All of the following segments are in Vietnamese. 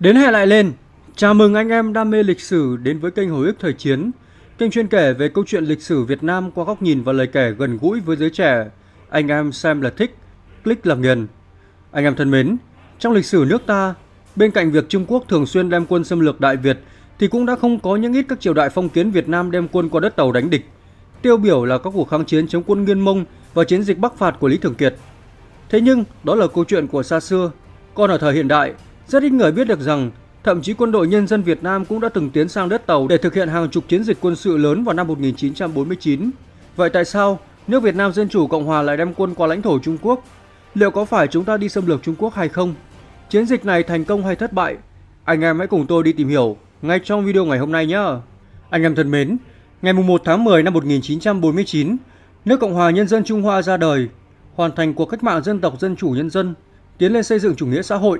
Đến hẹn lại lên, chào mừng anh em đam mê lịch sử đến với kênh Hồi ức Thời Chiến, kênh chuyên kể về câu chuyện lịch sử Việt Nam qua góc nhìn và lời kể gần gũi với giới trẻ. Anh em xem là thích, click là nghiền. Anh em thân mến, trong lịch sử nước ta, bên cạnh việc Trung Quốc thường xuyên đem quân xâm lược Đại Việt, thì cũng đã không có những ít các triều đại phong kiến Việt Nam đem quân qua đất tàu đánh địch. Tiêu biểu là các cuộc kháng chiến chống quân Nguyên Mông và chiến dịch Bắc phạt của Lý Thường Kiệt. Thế nhưng, đó là câu chuyện của xa xưa. Còn ở thời hiện đại, rất ít người biết được rằng thậm chí quân đội nhân dân Việt Nam cũng đã từng tiến sang đất tàu để thực hiện hàng chục chiến dịch quân sự lớn vào năm 1949. Vậy tại sao nước Việt Nam Dân Chủ Cộng Hòa lại đem quân qua lãnh thổ Trung Quốc? Liệu có phải chúng ta đi xâm lược Trung Quốc hay không? Chiến dịch này thành công hay thất bại? Anh em hãy cùng tôi đi tìm hiểu ngay trong video ngày hôm nay nhé. Anh em thân mến, ngày 1 tháng 10 năm 1949, nước Cộng hòa Nhân dân Trung Hoa ra đời, hoàn thành cuộc cách mạng dân tộc dân chủ nhân dân, tiến lên xây dựng chủ nghĩa xã hội.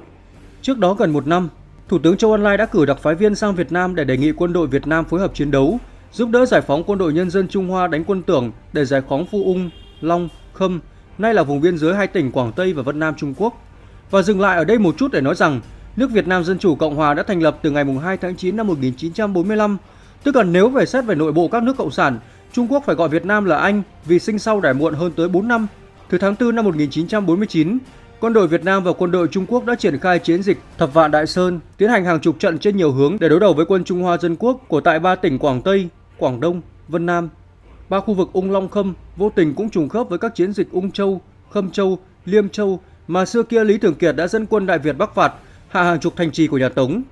Trước đó gần một năm, Thủ tướng Châu Ân Lai đã cử đặc phái viên sang Việt Nam để đề nghị quân đội Việt Nam phối hợp chiến đấu, giúp đỡ giải phóng quân đội nhân dân Trung Hoa đánh quân tưởng để giải phóng Phu Ung, Long, Khâm, nay là vùng biên giới hai tỉnh Quảng Tây và Vân Nam Trung Quốc. Và dừng lại ở đây một chút để nói rằng, nước Việt Nam Dân Chủ Cộng Hòa đã thành lập từ ngày 2 tháng 9 năm 1945, tức là nếu về xét về nội bộ các nước cộng sản, Trung Quốc phải gọi Việt Nam là Anh vì sinh sau đẻ muộn hơn tới 4 năm. Từ tháng 4 năm 1949, quân đội Việt Nam và quân đội Trung Quốc đã triển khai chiến dịch Thập Vạn Đại Sơn, tiến hành hàng chục trận trên nhiều hướng để đối đầu với quân Trung Hoa Dân Quốc của tại ba tỉnh Quảng Tây, Quảng Đông, Vân Nam. Ba khu vực Ung Long Khâm vô tình cũng trùng khớp với các chiến dịch Ung Châu, Khâm Châu, Liêm Châu mà xưa kia Lý Thường Kiệt đã dẫn quân Đại Việt Bắc phạt, hạ hàng chục thành trì của nhà Tống.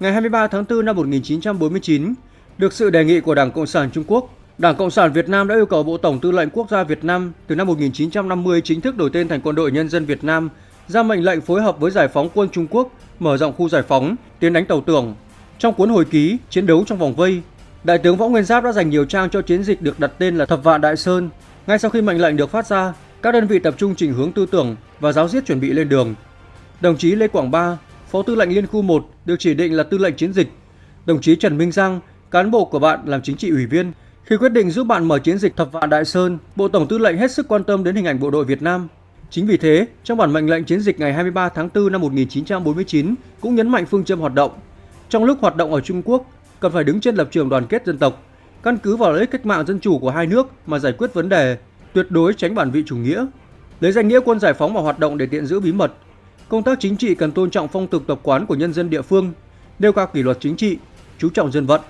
Ngày 23 tháng 4 năm 1949, được sự đề nghị của Đảng Cộng sản Trung Quốc, Đảng Cộng sản Việt Nam đã yêu cầu Bộ Tổng Tư lệnh Quốc gia Việt Nam từ năm 1950 chính thức đổi tên thành Quân đội Nhân dân Việt Nam, ra mệnh lệnh phối hợp với giải phóng quân Trung Quốc mở rộng khu giải phóng, tiến đánh tàu tưởng. Trong cuốn hồi ký Chiến đấu trong vòng vây, Đại tướng Võ Nguyên Giáp đã dành nhiều trang cho chiến dịch được đặt tên là Thập Vạn Đại Sơn. Ngay sau khi mệnh lệnh được phát ra, các đơn vị tập trung chỉnh hướng tư tưởng và giáo diết chuẩn bị lên đường. Đồng chí Lê Quảng Ba, Phó Tư lệnh Liên khu 1 được chỉ định là tư lệnh chiến dịch. Đồng chí Trần Minh Giang, cán bộ của bạn làm chính trị ủy viên, khi quyết định giúp bạn mở chiến dịch Thập Vạn Đại Sơn, Bộ Tổng Tư lệnh hết sức quan tâm đến hình ảnh bộ đội Việt Nam. Chính vì thế, trong bản mệnh lệnh chiến dịch ngày 23 tháng 4 năm 1949 cũng nhấn mạnh phương châm hoạt động. Trong lúc hoạt động ở Trung Quốc, cần phải đứng trên lập trường đoàn kết dân tộc, căn cứ vào lợi ích cách mạng dân chủ của hai nước mà giải quyết vấn đề, tuyệt đối tránh bản vị chủ nghĩa. Lấy danh nghĩa quân giải phóng mà hoạt động để tiện giữ bí mật. Công tác chính trị cần tôn trọng phong tục tập quán của nhân dân địa phương, nêu cao kỷ luật chính trị, chú trọng dân vận.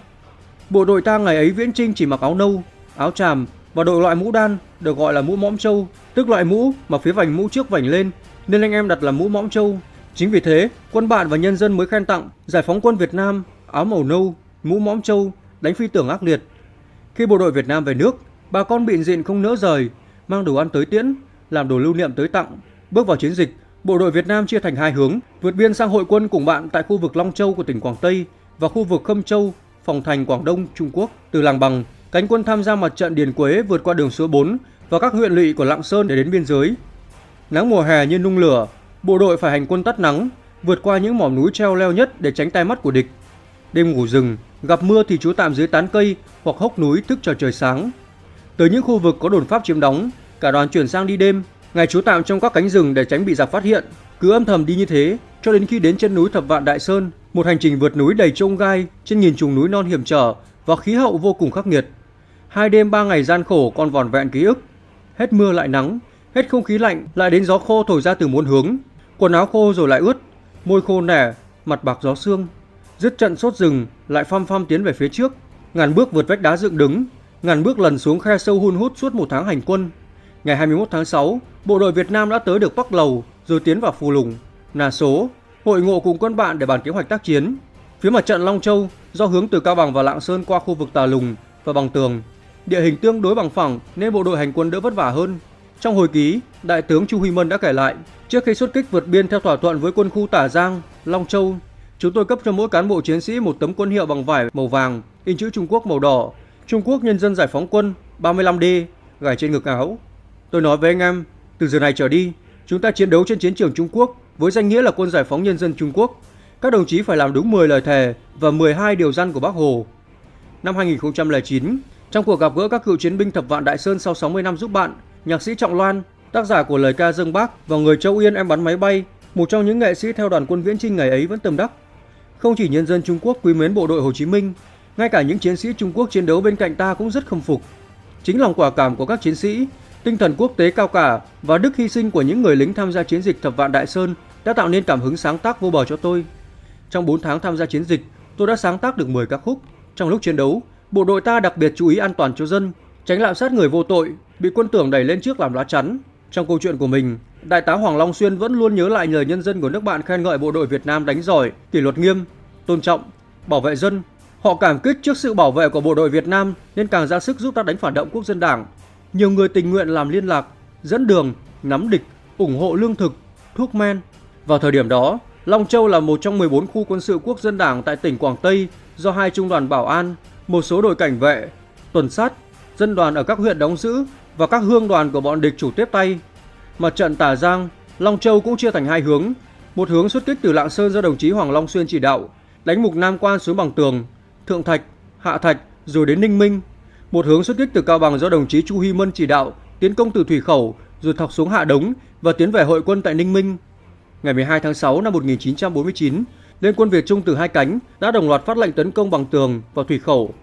Bộ đội ta ngày ấy viễn trinh chỉ mặc áo nâu, áo tràm và đội loại mũ đan được gọi là mũ mõm trâu, tức loại mũ mà phía vành mũ trước vành lên nên anh em đặt là mũ mõm trâu. Chính vì thế, quân bạn và nhân dân mới khen tặng giải phóng quân Việt Nam áo màu nâu, mũ mõm trâu, đánh phi tưởng ác liệt. Khi bộ đội Việt Nam về nước, bà con bịn dịn không nỡ rời, mang đồ ăn tới tiễn, làm đồ lưu niệm tới tặng. Bước vào chiến dịch, bộ đội Việt Nam chia thành hai hướng, vượt biên sang hội quân cùng bạn tại khu vực Long Châu của tỉnh Quảng Tây và khu vực Khâm Châu, phòng thành Quảng Đông, Trung Quốc. Từ làng bằng, cánh quân tham gia mặt trận Điền Quế vượt qua đường số 4 và các huyện lỵ của Lạng Sơn để đến biên giới. Nắng mùa hè như nung lửa, bộ đội phải hành quân tắt nắng, vượt qua những mỏm núi treo leo nhất để tránh tai mắt của địch. Đêm ngủ rừng, gặp mưa thì trú tạm dưới tán cây hoặc hốc núi thức chờ trời sáng. Tới những khu vực có đồn pháp chiếm đóng, cả đoàn chuyển sang đi đêm, ngày trú tạm trong các cánh rừng để tránh bị giặc phát hiện. Cứ âm thầm đi như thế cho đến khi đến chân núi Thập Vạn Đại Sơn, một hành trình vượt núi đầy trông gai trên nghìn trùng núi non hiểm trở và khí hậu vô cùng khắc nghiệt. Hai đêm ba ngày gian khổ còn vòn vẹn ký ức. Hết mưa lại nắng, hết không khí lạnh lại đến gió khô thổi ra từ muôn hướng. Quần áo khô rồi lại ướt, môi khô nẻ, mặt bạc gió xương. Dứt trận sốt rừng, lại phăm phăm tiến về phía trước. Ngàn bước vượt vách đá dựng đứng, ngàn bước lần xuống khe sâu hun hút suốt một tháng hành quân. Ngày 21 tháng 6, bộ đội Việt Nam đã tới được Bắc Lầu rồi tiến vào Phù Lùng, Nà Số, hội ngộ cùng quân bạn để bàn kế hoạch tác chiến. Phía mặt trận Long Châu do hướng từ Cao Bằng và Lạng Sơn qua khu vực Tà Lùng và Bằng Tường, địa hình tương đối bằng phẳng nên bộ đội hành quân đỡ vất vả hơn. Trong hồi ký, Đại tướng Chu Huy Mân đã kể lại, trước khi xuất kích vượt biên theo thỏa thuận với quân khu Tả Giang, Long Châu, chúng tôi cấp cho mỗi cán bộ chiến sĩ một tấm quân hiệu bằng vải màu vàng, in chữ Trung Quốc màu đỏ, Trung Quốc Nhân dân Giải phóng quân 35D, gài trên ngực áo. Tôi nói với anh em, từ giờ này trở đi, chúng ta chiến đấu trên chiến trường Trung Quốc với danh nghĩa là quân giải phóng nhân dân Trung Quốc. Các đồng chí phải làm đúng 10 lời thề và 12 điều răn của Bác Hồ. Năm 2009, trong cuộc gặp gỡ các cựu chiến binh thập vạn Đại Sơn sau 60 năm giúp bạn, nhạc sĩ Trọng Loan, tác giả của lời ca Dương Bác và người Châu Yên em bắn máy bay, một trong những nghệ sĩ theo đoàn quân viễn trinh ngày ấy vẫn tâm đắc. Không chỉ nhân dân Trung Quốc quý mến bộ đội Hồ Chí Minh, ngay cả những chiến sĩ Trung Quốc chiến đấu bên cạnh ta cũng rất khâm phục. Chính lòng quả cảm của các chiến sĩ, tinh thần quốc tế cao cả và đức hy sinh của những người lính tham gia chiến dịch Thập Vạn Đại Sơn đã tạo nên cảm hứng sáng tác vô bờ cho tôi. Trong 4 tháng tham gia chiến dịch, tôi đã sáng tác được 10 ca khúc. Trong lúc chiến đấu, bộ đội ta đặc biệt chú ý an toàn cho dân, tránh lạm sát người vô tội, bị quân tưởng đẩy lên trước làm lá chắn. Trong câu chuyện của mình, Đại tá Hoàng Long Xuyên vẫn luôn nhớ lại lời nhân dân của nước bạn khen ngợi bộ đội Việt Nam đánh giỏi, kỷ luật nghiêm, tôn trọng, bảo vệ dân. Họ cảm kích trước sự bảo vệ của bộ đội Việt Nam nên càng ra sức giúp ta đánh phản động quốc dân đảng. Nhiều người tình nguyện làm liên lạc, dẫn đường, nắm địch, ủng hộ lương thực, thuốc men. Vào thời điểm đó, Long Châu là một trong 14 khu quân sự quốc dân đảng tại tỉnh Quảng Tây do hai trung đoàn bảo an, một số đội cảnh vệ, tuần sát, dân đoàn ở các huyện đóng giữ và các hương đoàn của bọn địch chủ tiếp tay. Mặt trận Tả Giang, Long Châu cũng chia thành hai hướng. Một hướng xuất kích từ Lạng Sơn do đồng chí Hoàng Long Xuyên chỉ đạo, đánh mục Nam Quan xuống bằng tường, Thượng Thạch, Hạ Thạch rồi đến Ninh Minh. Một hướng xuất kích từ Cao Bằng do đồng chí Chu Huy Mân chỉ đạo, tiến công từ Thủy Khẩu rồi thọc xuống Hạ Đống và tiến về hội quân tại Ninh Minh. Ngày 12 tháng 6 năm 1949, Liên quân Việt Trung từ hai cánh đã đồng loạt phát lệnh tấn công bằng tường vào Thủy Khẩu.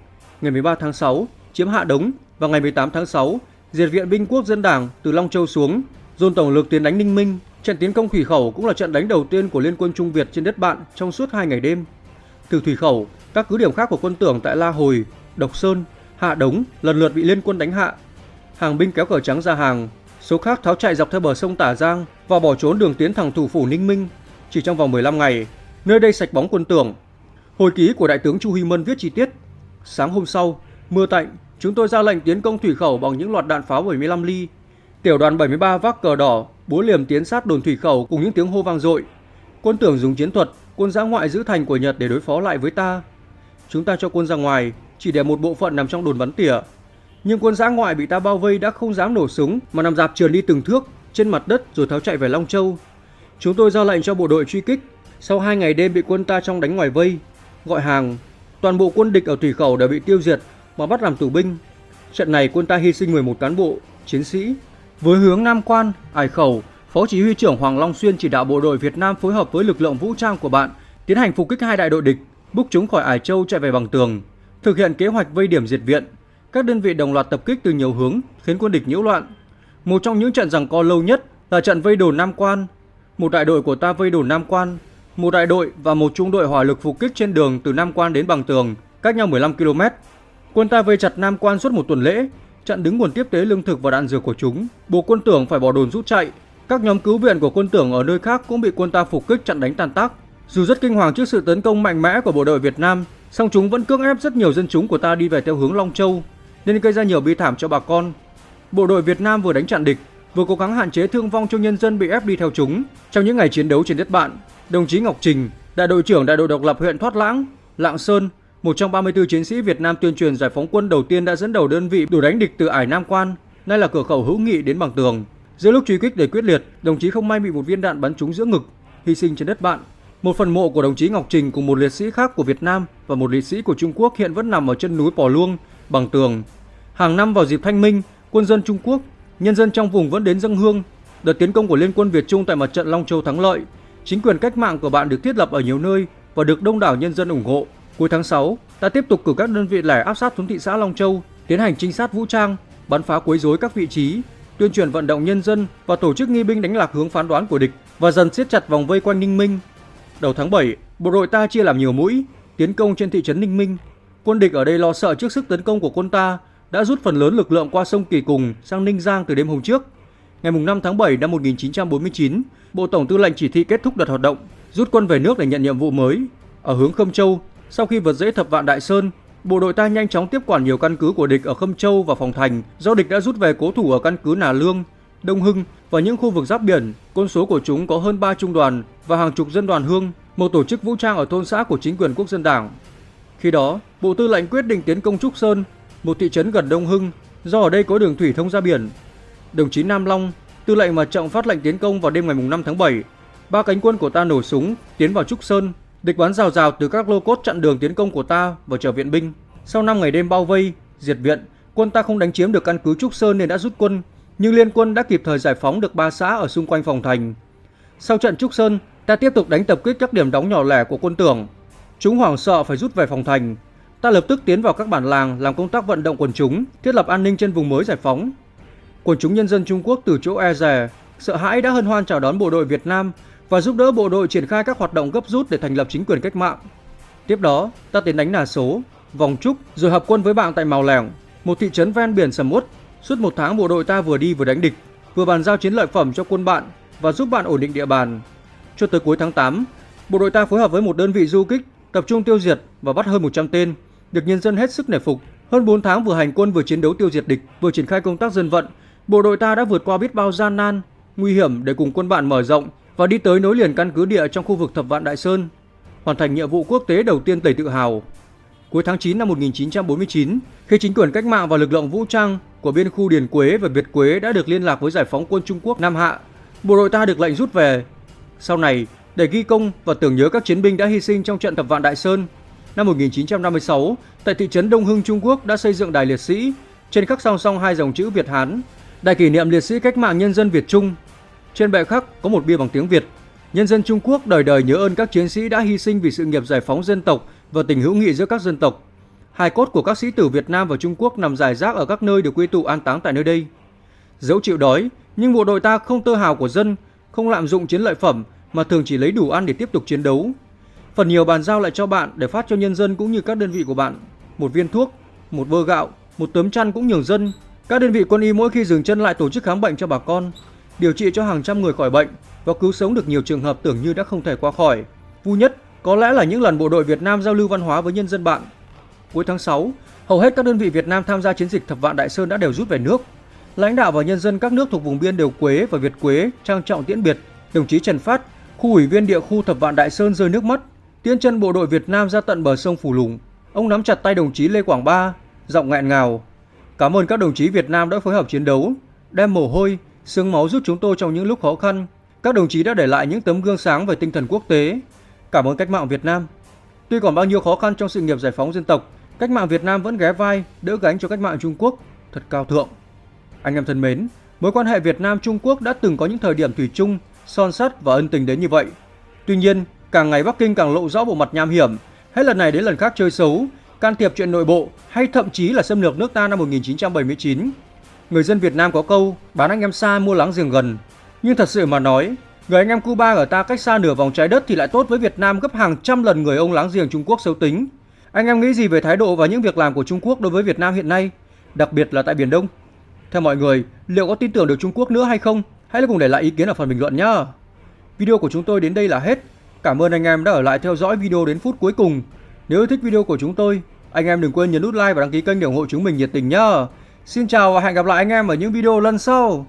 Ngày 13 tháng 6, chiếm Hạ Đống và ngày 18 tháng 6, diệt viện binh quốc dân đảng từ Long Châu xuống, dồn tổng lực tiến đánh Ninh Minh. Trận tiến công Thủy Khẩu cũng là trận đánh đầu tiên của Liên quân Trung Việt trên đất bạn trong suốt hai ngày đêm. Từ Thủy Khẩu, các cứ điểm khác của quân tưởng tại La Hồi, Độc Sơn, Hạ Đống lần lượt bị Liên quân đánh hạ. Hàng binh kéo cờ trắng ra hàng, số khác tháo chạy dọc theo bờ sông Tả Giang và bỏ trốn đường tiến thẳng thủ phủ Ninh Minh. Chỉ trong vòng 15 ngày, nơi đây sạch bóng quân tưởng. Hồi ký của Đại tướng Chu Huy Mân viết chi tiết. Sáng hôm sau, mưa tạnh, chúng tôi ra lệnh tiến công thủy khẩu bằng những loạt đạn pháo 75 ly. Tiểu đoàn 73 vác cờ đỏ, búa liềm tiến sát đồn thủy khẩu cùng những tiếng hô vang dội. Quân tưởng dùng chiến thuật, quân giã ngoại giữ thành của Nhật để đối phó lại với ta. Chúng ta cho quân ra ngoài, chỉ để một bộ phận nằm trong đồn bắn tỉa. Nhưng quân giã ngoại bị ta bao vây đã không dám nổ súng mà nằm dạp trườn đi từng thước trên mặt đất rồi tháo chạy về Long Châu. Chúng tôi ra lệnh cho bộ đội truy kích. Sau hai ngày đêm bị quân ta trong đánh ngoài vây, gọi hàng, toàn bộ quân địch ở thủy khẩu đã bị tiêu diệt mà bắt làm tù binh. Trận này quân ta hy sinh 11 cán bộ, chiến sĩ. Với hướng Nam Quan, Ải Khẩu, Phó Chỉ huy trưởng Hoàng Long Xuyên chỉ đạo bộ đội Việt Nam phối hợp với lực lượng vũ trang của bạn tiến hành phục kích hai đại đội địch, bức chúng khỏi Ải Châu chạy về bằng tường, thực hiện kế hoạch vây điểm diệt viện. Các đơn vị đồng loạt tập kích từ nhiều hướng, khiến quân địch nhiễu loạn. Một trong những trận giằng co lâu nhất là trận vây đồn Nam Quan. Một đại đội của ta vây đồn Nam Quan, một đại đội và một trung đội hỏa lực phục kích trên đường từ Nam Quan đến bằng tường, cách nhau 15 km. Quân ta vây chặt Nam Quan suốt một tuần lễ, chặn đứng nguồn tiếp tế lương thực và đạn dược của chúng, buộc quân tưởng phải bỏ đồn rút chạy. Các nhóm cứu viện của quân tưởng ở nơi khác cũng bị quân ta phục kích chặn đánh tàn tác. Dù rất kinh hoàng trước sự tấn công mạnh mẽ của bộ đội Việt Nam, song chúng vẫn cưỡng ép rất nhiều dân chúng của ta đi về theo hướng Long Châu, nên gây ra nhiều bi thảm cho bà con. Bộ đội Việt Nam vừa đánh chặn địch, vừa cố gắng hạn chế thương vong cho nhân dân bị ép đi theo chúng. Trong những ngày chiến đấu trên đất bạn, đồng chí Ngọc Trình, đại đội trưởng đại đội độc lập huyện Thoát Lãng, Lạng Sơn, một trong 34 chiến sĩ Việt Nam tuyên truyền giải phóng quân đầu tiên đã dẫn đầu đơn vị đuổi đánh địch từ ải Nam Quan, nay là cửa khẩu hữu nghị đến bằng tường. Giữa lúc truy kích đầy quyết liệt, đồng chí không may bị một viên đạn bắn trúng giữa ngực, hy sinh trên đất bạn. Một phần mộ của đồng chí Ngọc Trình cùng một liệt sĩ khác của Việt Nam và một liệt sĩ của Trung Quốc hiện vẫn nằm ở chân núi Pò Luông, bằng tường. Hàng năm vào dịp Thanh Minh, quân dân Trung Quốc, nhân dân trong vùng vẫn đến dâng hương. Đợt tiến công của Liên quân Việt Trung tại mặt trận Long Châu thắng lợi, chính quyền cách mạng của bạn được thiết lập ở nhiều nơi và được đông đảo nhân dân ủng hộ. Cuối tháng 6, ta tiếp tục cử các đơn vị lẻ áp sát xuống thị xã Long Châu, tiến hành trinh sát vũ trang, bắn phá quấy rối các vị trí, tuyên truyền vận động nhân dân và tổ chức nghi binh đánh lạc hướng phán đoán của địch và dần siết chặt vòng vây quanh Ninh Minh. Đầu tháng 7, bộ đội ta chia làm nhiều mũi, tiến công trên thị trấn Ninh Minh. Quân địch ở đây lo sợ trước sức tấn công của quân ta, đã rút phần lớn lực lượng qua sông Kỳ Cùng sang Ninh Giang từ đêm hôm trước. Ngày 5 tháng 7 năm 1949, Bộ Tổng Tư lệnh chỉ thị kết thúc đợt hoạt động, rút quân về nước để nhận nhiệm vụ mới. Ở hướng Khâm Châu, sau khi vượt dãy Thập Vạn Đại Sơn, bộ đội ta nhanh chóng tiếp quản nhiều căn cứ của địch ở Khâm Châu và Phòng Thành do địch đã rút về cố thủ ở căn cứ Nà Lương, Đông Hưng và những khu vực giáp biển. con số của chúng có hơn 3 trung đoàn và hàng chục dân đoàn hương, một tổ chức vũ trang ở thôn xã của chính quyền quốc dân đảng. Khi đó, Bộ Tư lệnh quyết định tiến công Trúc Sơn, một thị trấn gần Đông Hưng, do ở đây có đường thủy thông ra biển. Đồng chí Nam Long, tư lệnh mà trọng phát lệnh tiến công vào đêm ngày 5 tháng 7. Ba cánh quân của ta nổ súng, tiến vào Trúc Sơn, địch bắn rào rào từ các lô cốt chặn đường tiến công của ta và chờ viện binh. Sau 5 ngày đêm bao vây, diệt viện, quân ta không đánh chiếm được căn cứ Trúc Sơn nên đã rút quân, nhưng liên quân đã kịp thời giải phóng được ba xã ở xung quanh phòng thành. Sau trận Trúc Sơn, ta tiếp tục đánh tập kích các điểm đóng nhỏ lẻ của quân tưởng. Chúng hoảng sợ phải rút về phòng thành. Ta lập tức tiến vào các bản làng làm công tác vận động quần chúng, thiết lập an ninh trên vùng mới giải phóng. Quần chúng nhân dân Trung Quốc từ chỗ e rè, sợ hãi đã hân hoan chào đón bộ đội Việt Nam và giúp đỡ bộ đội triển khai các hoạt động gấp rút để thành lập chính quyền cách mạng. Tiếp đó, ta tiến đánh Nà Số, Vòng Trúc rồi hợp quân với bạn tại Màu Lẻng, một thị trấn ven biển Sầm Uất. Suốt một tháng bộ đội ta vừa đi vừa đánh địch, vừa bàn giao chiến lợi phẩm cho quân bạn và giúp bạn ổn định địa bàn. Cho tới cuối tháng 8, bộ đội ta phối hợp với một đơn vị du kích tập trung tiêu diệt và bắt hơn 100 tên, được nhân dân hết sức nể phục. Hơn 4 tháng vừa hành quân vừa chiến đấu tiêu diệt địch, vừa triển khai công tác dân vận, bộ đội ta đã vượt qua biết bao gian nan, nguy hiểm để cùng quân bạn mở rộng và đi tới nối liền căn cứ địa trong khu vực Thập Vạn Đại Sơn, hoàn thành nhiệm vụ quốc tế đầu tiên đầy tự hào. Cuối tháng 9 năm 1949, khi chính quyền cách mạng và lực lượng vũ trang của biên khu Điền Quế và Việt Quế đã được liên lạc với giải phóng quân Trung Quốc Nam Hạ, bộ đội ta được lệnh rút về. Sau này, để ghi công và tưởng nhớ các chiến binh đã hy sinh trong trận Thập Vạn Đại Sơn, năm 1956, tại thị trấn Đông Hưng Trung Quốc đã xây dựng đài liệt sĩ, trên khắc song song hai dòng chữ Việt Hán, đài kỷ niệm liệt sĩ cách mạng nhân dân Việt Trung. Trên bệ khắc có một bia bằng tiếng Việt. Nhân dân Trung Quốc đời đời nhớ ơn các chiến sĩ đã hy sinh vì sự nghiệp giải phóng dân tộc và tình hữu nghị giữa các dân tộc. Hài cốt của các sĩ tử Việt Nam và Trung Quốc nằm rải rác ở các nơi được quy tụ an táng tại nơi đây. Dẫu chịu đói, nhưng bộ đội ta không tơ hào của dân, không lạm dụng chiến lợi phẩm mà thường chỉ lấy đủ ăn để tiếp tục chiến đấu. Phần nhiều bàn giao lại cho bạn để phát cho nhân dân cũng như các đơn vị của bạn. Một viên thuốc, một bơ gạo, một tấm chăn cũng nhường dân. Các đơn vị quân y mỗi khi dừng chân lại tổ chức khám bệnh cho bà con, điều trị cho hàng trăm người khỏi bệnh và cứu sống được nhiều trường hợp tưởng như đã không thể qua khỏi. Vui nhất có lẽ là những lần bộ đội Việt Nam giao lưu văn hóa với nhân dân bạn. Cuối tháng 6, hầu hết các đơn vị Việt Nam tham gia chiến dịch Thập Vạn Đại Sơn đã đều rút về nước. Lãnh đạo và nhân dân các nước thuộc vùng biên đều Quế và Việt Quế trang trọng tiễn biệt. Đồng chí Trần Phát, khu ủy viên địa khu Thập Vạn Đại Sơn rơi nước mắt, tiến chân bộ đội Việt Nam ra tận bờ sông Phù Lùng. Ông nắm chặt tay đồng chí Lê Quảng Ba, giọng nghẹn ngào. Cảm ơn các đồng chí Việt Nam đã phối hợp chiến đấu, đem mồ hôi, xương máu giúp chúng tôi trong những lúc khó khăn. Các đồng chí đã để lại những tấm gương sáng về tinh thần quốc tế. Cảm ơn cách mạng Việt Nam. Tuy còn bao nhiêu khó khăn trong sự nghiệp giải phóng dân tộc, cách mạng Việt Nam vẫn ghé vai, đỡ gánh cho cách mạng Trung Quốc, thật cao thượng. Anh em thân mến, mối quan hệ Việt Nam Trung Quốc đã từng có những thời điểm thủy chung, son sắt và ân tình đến như vậy. Tuy nhiên, càng ngày Bắc Kinh càng lộ rõ bộ mặt nham hiểm, hết lần này đến lần khác chơi xấu, can thiệp chuyện nội bộ hay thậm chí là xâm lược nước ta năm 1979. Người dân Việt Nam có câu bán anh em xa mua láng giềng gần, nhưng thật sự mà nói, người anh em Cuba ở ta cách xa nửa vòng trái đất thì lại tốt với Việt Nam gấp hàng trăm lần người ông láng giềng Trung Quốc xấu tính. Anh em nghĩ gì về thái độ và những việc làm của Trung Quốc đối với Việt Nam hiện nay, đặc biệt là tại Biển Đông? Theo mọi người, liệu có tin tưởng được Trung Quốc nữa hay không? Hãy cùng để lại ý kiến ở phần bình luận nhé. Video của chúng tôi đến đây là hết. Cảm ơn anh em đã ở lại theo dõi video đến phút cuối cùng. Nếu thích video của chúng tôi, anh em đừng quên nhấn nút like và đăng ký kênh để ủng hộ chúng mình nhiệt tình nhé. Xin chào và hẹn gặp lại anh em ở những video lần sau.